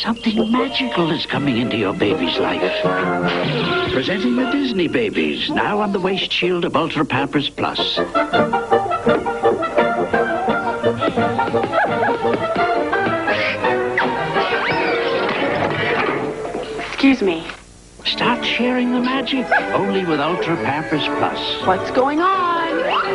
Something magical is coming into your baby's life. Presenting the Disney Babies, now on the waist shield of Ultra Pampers Plus. Excuse me. Start sharing the magic, only with Ultra Pampers Plus. What's going on?